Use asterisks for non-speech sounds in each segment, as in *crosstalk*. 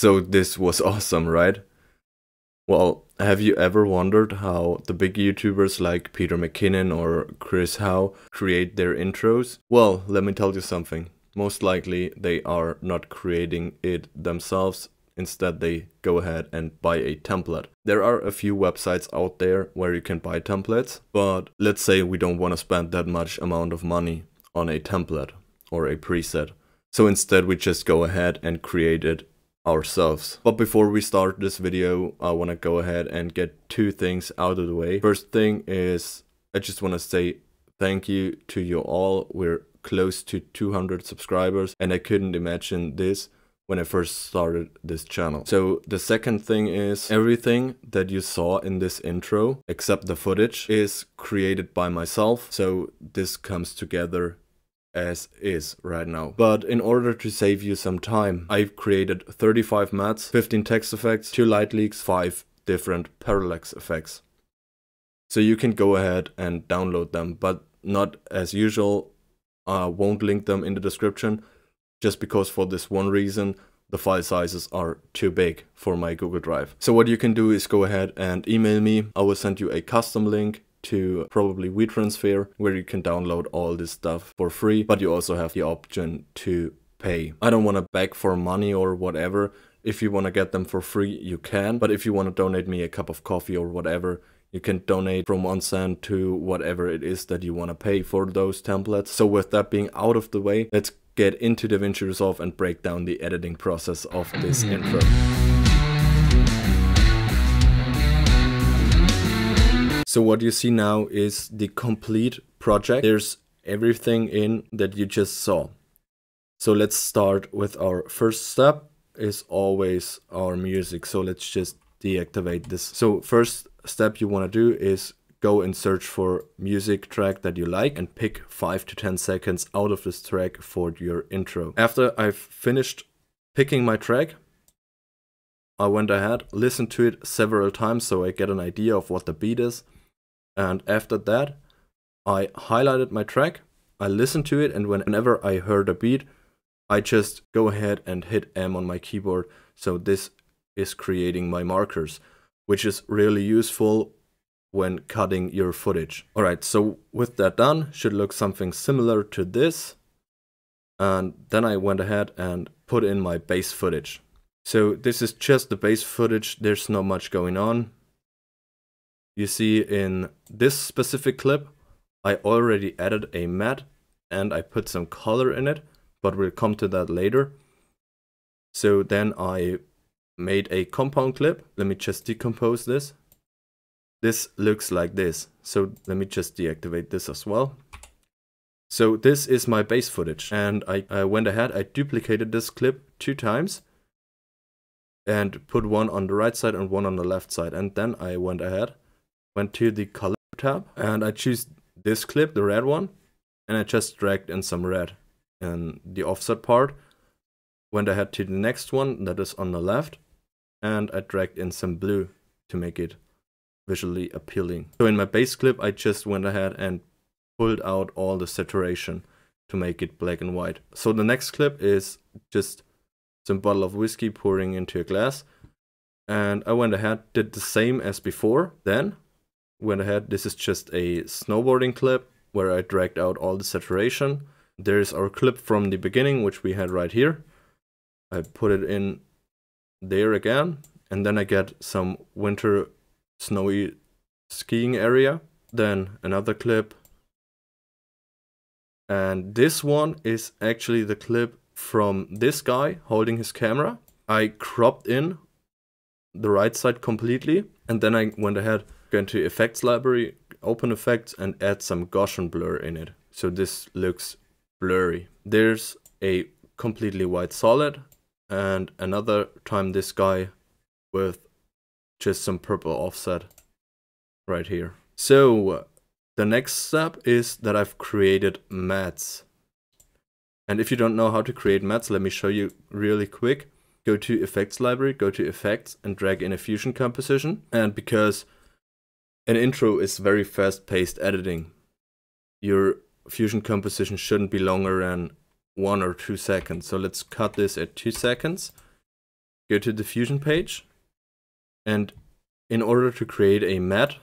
So this was *laughs* awesome, right? Well, have you ever wondered how the big YouTubers like Peter McKinnon or Chris Hau create their intros? Well, let me tell you something. Most likely they are not creating it themselves. Instead, they go ahead and buy a template. There are a few websites out there where you can buy templates, but let's say we don't want to spend that much amount of money on a template or a preset. So instead, we just go ahead and create it ourselves. But before we start this video, I want to go ahead and get two things out of the way. First thing is I just want to say thank you to you all. We're close to 200 subscribers and I couldn't imagine this when I first started this channel. So the second thing is everything that you saw in this intro, except the footage, is created by myself. So this comes together as is right now. But in order to save you some time, I've created 35 mattes, 15 text effects, 2 light leaks, 5 different parallax effects. So you can go ahead and download them, but not as usual, I won't link them in the description, just because for this one reason, the file sizes are too big for my Google Drive. So what you can do is go ahead and email me. I will send you a custom link to probably WeTransfer where you can download all this stuff for free, but you also have the option to pay. I don't want to beg for money or whatever. If you want to get them for free, you can. But if you want to donate me a cup of coffee or whatever, you can donate from one cent to whatever it is that you want to pay for those templates. So with that being out of the way, let's get into DaVinci Resolve and break down the editing process of this mm-hmm. intro. So what you see now is the complete project. There's everything in that you just saw. So let's start with our first step is always our music. So let's just deactivate this. So first step you want to do is go and search for music track that you like and pick 5 to 10 seconds out of this track for your intro. After I've finished picking my track, I went ahead, listened to it several times so I get an idea of what the beat is. And after that, I highlighted my track, I listened to it, and whenever I heard a beat, I just go ahead and hit M on my keyboard. So this is creating my markers, which is really useful when cutting your footage. Alright, so with that done, should look something similar to this. And then I went ahead and put in my base footage. So this is just the base footage, there's not much going on. You see in this specific clip, I already added a matte and I put some color in it, but we'll come to that later. So then I made a compound clip. Let me just decompose this. This looks like this. So let me just deactivate this as well. So this is my base footage and I, I went ahead, I duplicated this clip two times and put one on the right side and one on the left side. And then I went ahead went to the color tab and I choose this clip, the red one, and I just dragged in some red and the offset part. Went ahead to the next one that is on the left and I dragged in some blue to make it visually appealing. So in my base clip, I just went ahead and pulled out all the saturation to make it black and white. So the next clip is just some bottle of whiskey pouring into a glass. And I went ahead, did the same as before. Then went ahead. This is just a snowboarding clip where I dragged out all the saturation. There's our clip from the beginning, which we had right here. I put it in there again, and then I get some winter snowy skiing area. Then another clip. And this one is actually the clip from this guy holding his camera. I cropped in the right side completely, and then I went ahead go into effects library, open effects and add some Gaussian blur in it. So this looks blurry. There's a completely white solid and another time this guy with just some purple offset right here. So the next step is that I've created mattes. And if you don't know how to create mattes, let me show you really quick. Go to effects library, go to effects and drag in a fusion composition. And because an intro is very fast paced editing. Your fusion composition shouldn't be longer than one or two seconds. So let's cut this at two seconds. go to the Fusion page. And in order to create a matte,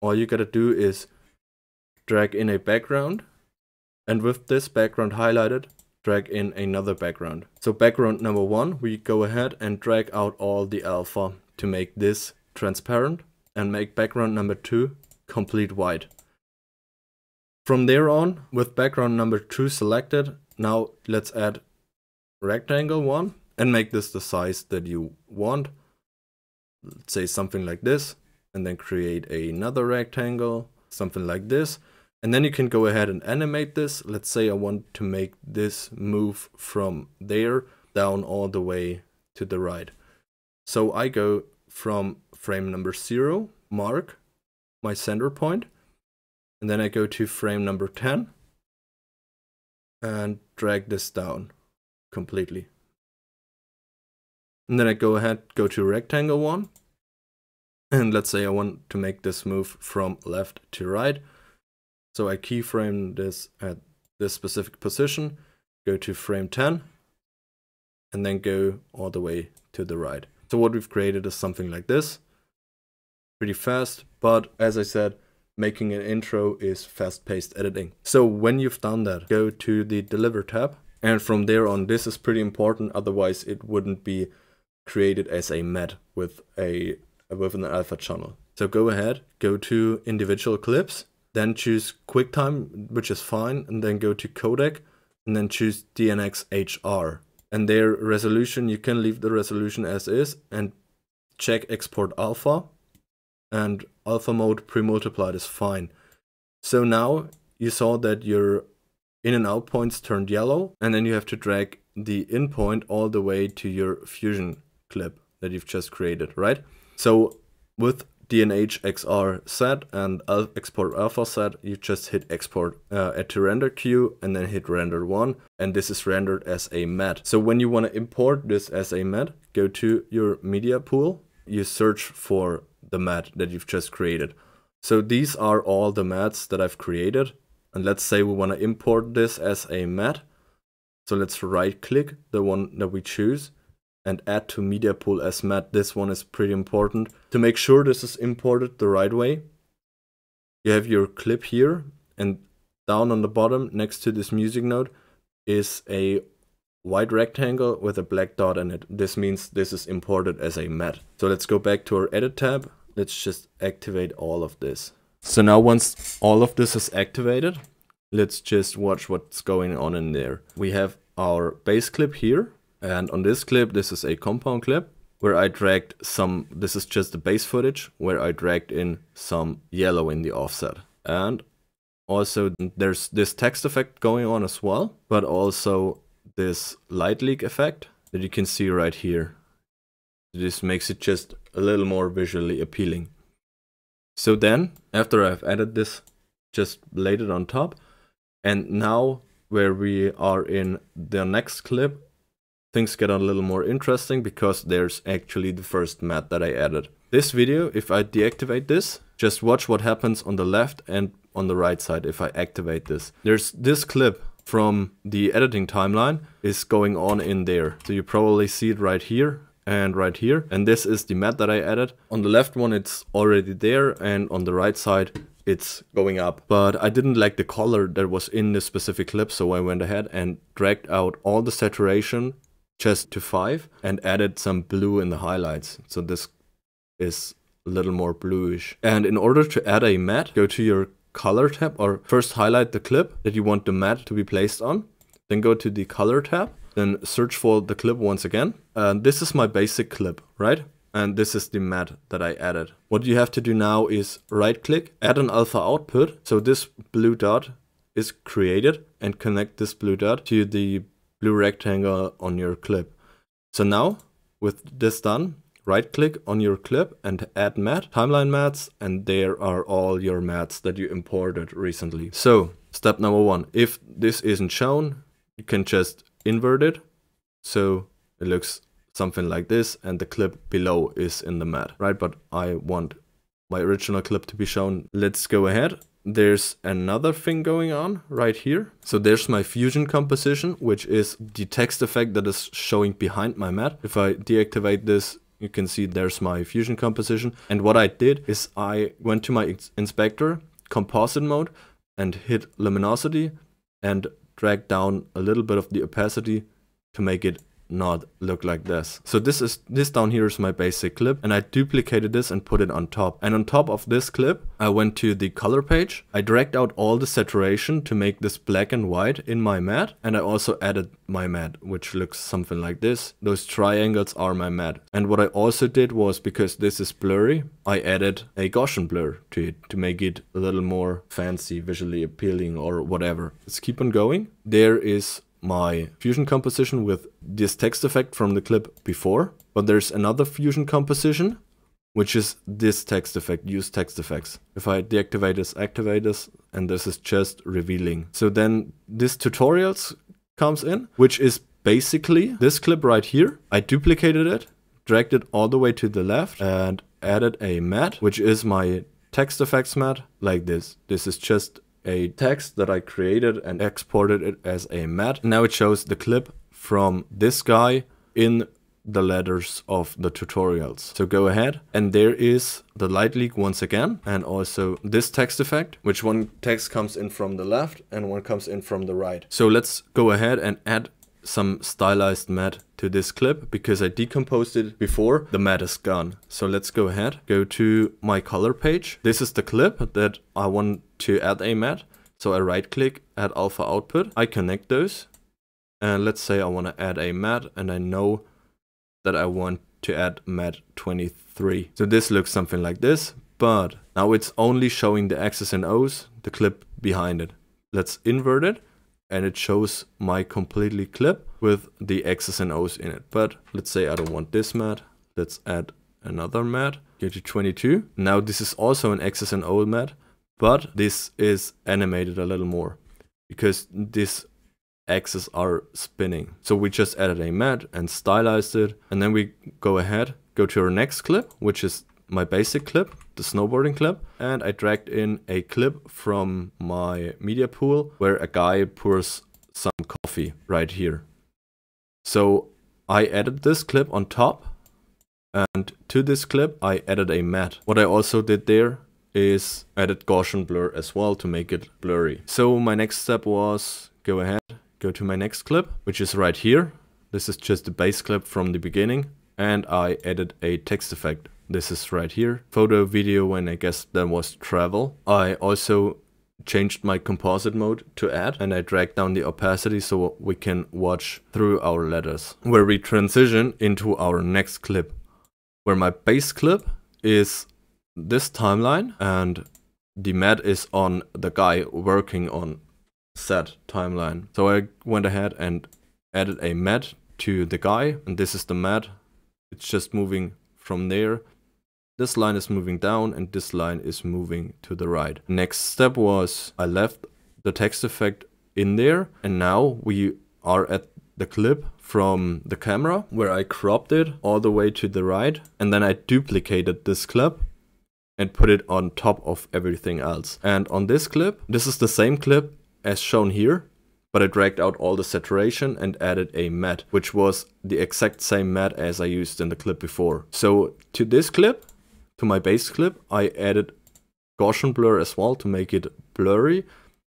all you gotta do is drag in a background. And with this background highlighted, drag in another background. So background number one, we go ahead and drag out all the alpha to make this transparent and make background number two complete white. From there on, with background number two selected, now let's add rectangle one and make this the size that you want. Let's say something like this and then create another rectangle, something like this. And then you can go ahead and animate this. Let's say I want to make this move from there down all the way to the right. So I go from frame number zero, mark my center point, and then I go to frame number 10 and drag this down completely. And then I go ahead, go to rectangle one, and let's say I want to make this move from left to right. So I keyframe this at this specific position, go to frame 10, and then go all the way to the right. So what we've created is something like this. Pretty fast, but as I said, making an intro is fast-paced editing. So when you've done that, go to the Deliver tab, and from there on, this is pretty important, otherwise it wouldn't be created as a matte with a with an alpha channel. So go ahead, go to individual clips, then choose QuickTime, which is fine, and then go to codec, and then choose DNxHR. And their resolution, you can leave the resolution as is and check export alpha. And alpha mode pre-multiplied is fine. So now you saw that your in and out points turned yellow, and then you have to drag the in point all the way to your fusion clip that you've just created, right? So with DNH XR set and export alpha set, you just hit export uh, add to render queue and then hit render one. And this is rendered as a matte. So when you want to import this as a matte, go to your media pool, you search for the matte that you've just created. So these are all the mattes that I've created. And let's say we want to import this as a matte. So let's right click the one that we choose and add to media pool as matte. This one is pretty important. To make sure this is imported the right way, you have your clip here and down on the bottom next to this music note is a white rectangle with a black dot in it. This means this is imported as a matte. So let's go back to our edit tab. Let's just activate all of this. So now once all of this is activated, let's just watch what's going on in there. We have our base clip here and on this clip, this is a compound clip where I dragged some, this is just the base footage, where I dragged in some yellow in the offset. And also there's this text effect going on as well, but also this light leak effect that you can see right here. This makes it just a little more visually appealing. So then, after I've added this, just laid it on top, and now where we are in the next clip, things get a little more interesting because there's actually the first matte that I added. This video, if I deactivate this, just watch what happens on the left and on the right side if I activate this. There's this clip from the editing timeline is going on in there. So you probably see it right here and right here. And this is the matte that I added. On the left one, it's already there. And on the right side, it's going up. But I didn't like the color that was in this specific clip. So I went ahead and dragged out all the saturation just to 5 and added some blue in the highlights. So this is a little more bluish. And in order to add a matte, go to your color tab or first highlight the clip that you want the matte to be placed on. Then go to the color tab, then search for the clip once again. And this is my basic clip, right? And this is the matte that I added. What you have to do now is right click, add an alpha output. So this blue dot is created and connect this blue dot to the blue rectangle on your clip. So now, with this done, right click on your clip and add matte, timeline mattes, and there are all your mattes that you imported recently. So, step number one, if this isn't shown, you can just invert it. So it looks something like this and the clip below is in the matte, right? But I want my original clip to be shown. Let's go ahead. There's another thing going on right here. So there's my fusion composition, which is the text effect that is showing behind my matte. If I deactivate this, you can see there's my fusion composition. And what I did is I went to my inspector, composite mode, and hit luminosity and drag down a little bit of the opacity to make it not look like this. So this is this down here is my basic clip and I duplicated this and put it on top. And on top of this clip, I went to the color page. I dragged out all the saturation to make this black and white in my matte. And I also added my matte, which looks something like this. Those triangles are my matte. And what I also did was because this is blurry, I added a Gaussian blur to it to make it a little more fancy, visually appealing or whatever. Let's keep on going. There is my fusion composition with this text effect from the clip before, but there's another fusion composition, which is this text effect, use text effects. If I deactivate this, activate this, and this is just revealing. So then this tutorials comes in, which is basically this clip right here. I duplicated it, dragged it all the way to the left and added a matte, which is my text effects matte like this. This is just a text that I created and exported it as a matte. Now it shows the clip from this guy in the letters of the tutorials. So go ahead and there is the light leak once again and also this text effect which one text comes in from the left and one comes in from the right. So let's go ahead and add some stylized matte to this clip because I decomposed it before the matte is gone. So let's go ahead, go to my color page. This is the clip that I want to add a matte. So I right click, add alpha output. I connect those. And let's say I want to add a matte and I know that I want to add matte 23. So this looks something like this, but now it's only showing the X's and O's, the clip behind it. Let's invert it and it shows my completely clip with the X's and O's in it. But let's say I don't want this matte. Let's add another matte, Go to 22. Now this is also an X's and O's matte, but this is animated a little more because this axes are spinning. So we just added a matte and stylized it. And then we go ahead, go to our next clip, which is my basic clip, the snowboarding clip, and I dragged in a clip from my media pool where a guy pours some coffee right here. So I added this clip on top and to this clip I added a matte. What I also did there is added Gaussian blur as well to make it blurry. So my next step was go ahead, go to my next clip, which is right here. This is just the base clip from the beginning and I added a text effect this is right here. Photo, video, and I guess that was travel. I also changed my composite mode to add and I dragged down the opacity so we can watch through our letters. Where we transition into our next clip. Where my base clip is this timeline and the matte is on the guy working on said timeline. So I went ahead and added a matte to the guy and this is the matte. It's just moving from there this line is moving down and this line is moving to the right. Next step was I left the text effect in there and now we are at the clip from the camera where I cropped it all the way to the right and then I duplicated this clip and put it on top of everything else. And on this clip, this is the same clip as shown here, but I dragged out all the saturation and added a matte, which was the exact same matte as I used in the clip before. So to this clip, to my base clip, I added Gaussian blur as well to make it blurry,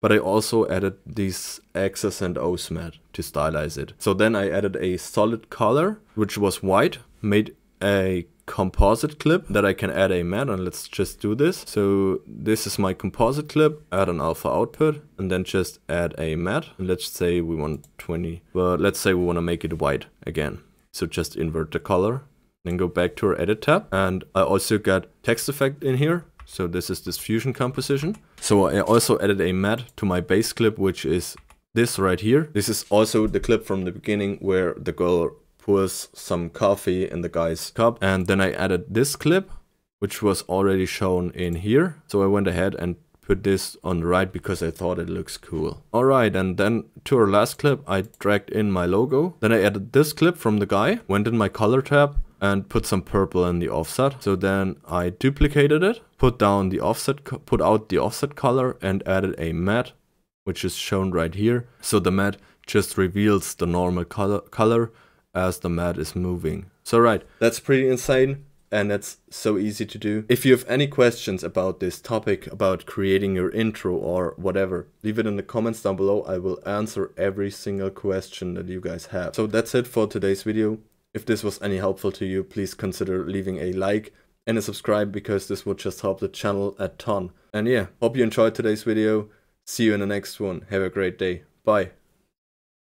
but I also added these X's and O's matte to stylize it. So then I added a solid color, which was white, made a composite clip that I can add a matte and let's just do this. So this is my composite clip, add an alpha output and then just add a matte. And let's say we want 20, but let's say we want to make it white again. So just invert the color then go back to our edit tab. And I also got text effect in here. So this is this fusion composition. So I also added a matte to my base clip, which is this right here. This is also the clip from the beginning where the girl pours some coffee in the guy's cup. And then I added this clip, which was already shown in here. So I went ahead and put this on the right because I thought it looks cool. Alright, and then to our last clip, I dragged in my logo. Then I added this clip from the guy, went in my color tab, and put some purple in the offset. So then I duplicated it, put down the offset, put out the offset color and added a matte, which is shown right here. So the matte just reveals the normal color, color as the matte is moving. So right, that's pretty insane and that's so easy to do. If you have any questions about this topic, about creating your intro or whatever, leave it in the comments down below. I will answer every single question that you guys have. So that's it for today's video. If this was any helpful to you, please consider leaving a like and a subscribe because this would just help the channel a ton. And yeah, hope you enjoyed today's video. See you in the next one. Have a great day. Bye.